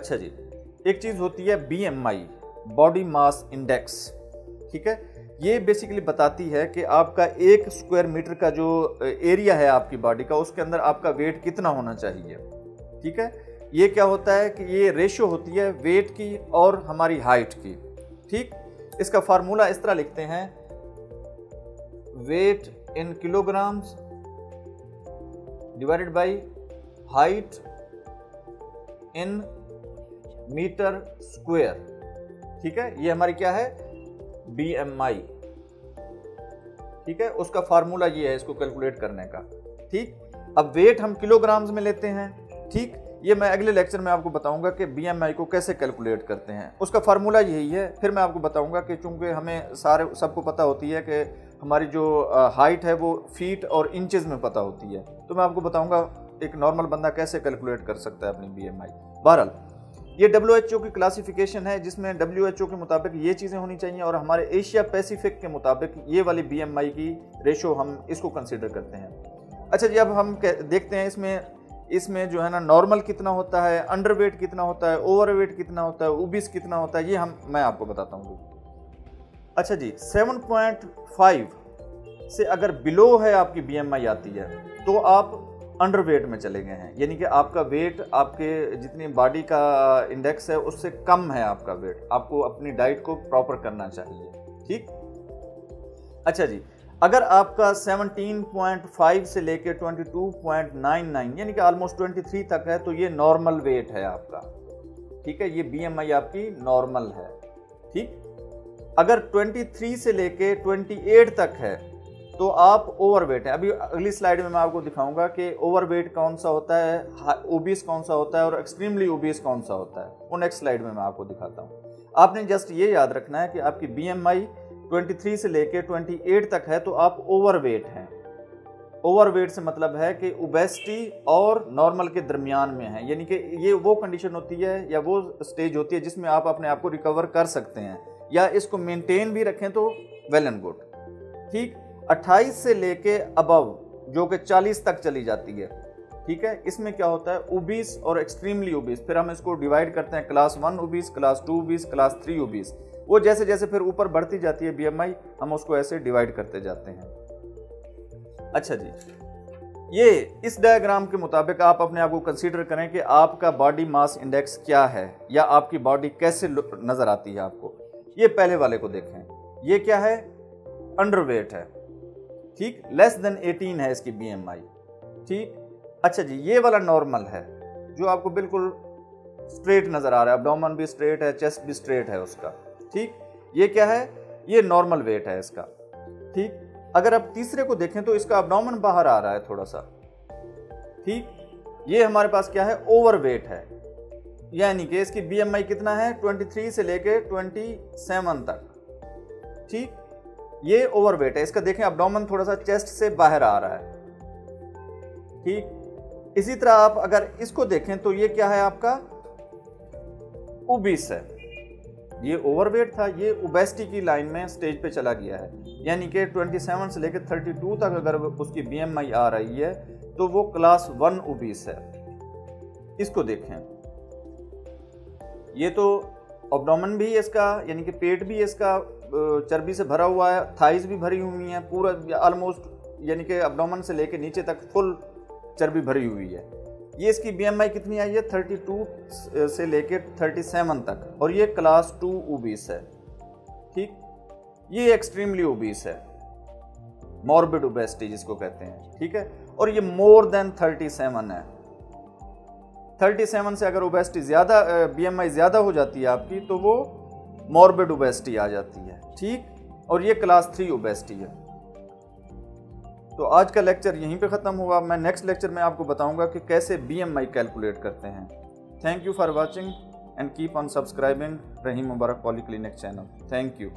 अच्छा जी, एक चीज़ होती है B M I body mass index ठीक है? ये बेसिकली बताती है कि आपका एक स्क्वायर मीटर का जो एरिया है आपकी बॉडी का, उसके अंदर आपका वेट कितना होना चाहिए, ठीक है? ये क्या होता है कि ये रेशियो होती है वेट की और हमारी हाइट की, ठीक? इसका फार्मूला इस तरह लिखते हैं weight in kilograms divided by height in meter square. ठीक है? ये हमारी क्या है? बी एम आई ठीक है? उसका फार्मूला ये है इसको कैलकुलेट करने का। ठीक? अब वेट हम किलोग्राम्स में लेते हैं। ठीक? ये मैं अगले लेक्चर में आपको बताऊँगा कि बीएमआई को कैसे कैलकुलेट करते हैं। उसका फार्मूला यही है। फिर मैं आपको बताऊँगा कि चूँकि हमें सारे, सबको पता होती है कि हमारी जो हाइट है वो फीट और इंचेस में पता होती है। तो मैं आपको बताऊँगा एक नॉर्मल बंदा कैसे कैलकुलेट कर सकता है अपनी बी एम बहरहाल ये डब्ल्यू की क्लासिफिकेशन है, जिसमें डब्ल्यू एच ओ के मुताबिक ये चीज़ें होनी चाहिए और हमारे एशिया पैसिफिक के मुताबिक ये वाली बी एम आई की रेशो हम इसको कंसिडर करते हैं। अच्छा जी, अब हम देखते हैं इसमें इसमें जो है ना नॉर्मल कितना होता है अंडर वेट कितना होता है ओवर वेट कितना होता है उबिस कितना होता है, ये हम, मैं आपको बताता हूँ। अच्छा जी 7.5 से अगर बिलो है आपकी BMI आती है तो आप अंडर वेट में चले गए हैं। यानी कि आपका वेट आपके जितनी बॉडी का इंडेक्स है, उससे कम है आपका वेट आपको अपनी डाइट को प्रॉपर करना चाहिए। ठीक? अच्छा जी, अगर आपका 17.5 से लेके 22.99 यानी कि ऑलमोस्ट 23 तक है तो ये नॉर्मल वेट है आपका। ठीक है? ये बीएमआई आपकी नॉर्मल है। ठीक? अगर 23 से लेके 28 तक है तो आप ओवरवेट है। अभी अगली स्लाइड में मैं आपको दिखाऊँगा कि ओवरवेट कौन सा होता है ओबीस कौन सा होता है और एक्सट्रीमली ओबीस कौन सा होता है। वो नेक्स्ट स्लाइड में मैं आपको दिखाता हूँ। आपने जस्ट ये याद रखना है कि आपकी बी एम आई ट्वेंटी से लेके 28 तक है तो आप ओवरवेट हैं। ओवरवेट से मतलब है कि ओबेसिटी और नॉर्मल के दरमियान में है। यानी कि ये वो कंडीशन होती है या वो स्टेज होती है जिसमें आप अपने आप को रिकवर कर सकते हैं। या इसको मेंटेन भी रखें तो वेल एंड गुड ठीक? 28 से लेके अबव जो कि 40 तक चली जाती है। ठीक है? इसमें क्या होता है? ओबीस और एक्सट्रीमली ओबीस फिर हम इसको डिवाइड करते हैं। Class one obese class two obese class three obese वो जैसे जैसे फिर ऊपर बढ़ती जाती है बीएमआई हम उसको ऐसे डिवाइड करते जाते हैं। अच्छा जी। ये इस डायग्राम के मुताबिक आप अपने आप को कंसीडर करें कि आपका बॉडी मास इंडेक्स क्या है, या आपकी बॉडी कैसे नज़र आती है आपको। ये पहले वाले को देखें। ये क्या है? अंडरवेट है। ठीक? लेस देन 18 है इसकी बीएमआई ठीक? अच्छा जी, ये वाला नॉर्मल है, जो आपको बिल्कुल स्ट्रेट नज़र आ रहा है अबडोमन भी स्ट्रेट है चेस्ट भी स्ट्रेट है उसका। ठीक? ये क्या है? ये नॉर्मल वेट है इसका। ठीक? अगर आप तीसरे को देखें तो इसका अबडोमन बाहर आ रहा है थोड़ा सा ठीक? ये हमारे पास क्या है? ओवर वेट है। यानी कि इसकी बीएमआई कितना है? 23 से लेके 27 तक। ठीक? ये ओवरवेट है। इसका देखें अपडोमन थोड़ा सा चेस्ट से बाहर आ रहा है। ठीक? इसी तरह आप अगर इसको देखें तो ये क्या है आपका? उबीस है। ये ओवरवेट था, ये ओबेसिटी की लाइन में स्टेज पे चला गया है। यानी कि 27 से लेकर 32 तक अगर उसकी बीएमआई आ रही है तो वो क्लास वन ओबीस है। इसको देखें। ये तो ऑब्डोमन भी इसका, यानी कि पेट भी इसका चर्बी से भरा हुआ है, थाइस भी भरी हुई है, पूरा ऑलमोस्ट यानी कि अपडोमन से लेके नीचे तक फुल चर्बी भरी हुई है। ये इसकी बीएमआई कितनी आई है? 32 से लेके 37 तक। और ये क्लास टू ओबीस है। ठीक? ये एक्सट्रीमली ओबीस है। मॉर्बिड ओबेसिटी जिसको कहते हैं। ठीक है? और ये मोर देन 37 है। 37 से अगर ओबेसिटी ज़्यादा बीएमआई ज़्यादा हो जाती है आपकी तो वो मॉर्बिड ओबेसिटी आ जाती है, ठीक? और ये क्लास थ्री ओबेसिटी है। तो आज का लेक्चर यहीं पे ख़त्म हुआ मैं नेक्स्ट लेक्चर में आपको बताऊँगा कि कैसे बीएमआई कैलकुलेट करते हैं। Thank you for watching and keep on subscribing Rahim Mubarak poly clinic channel thank you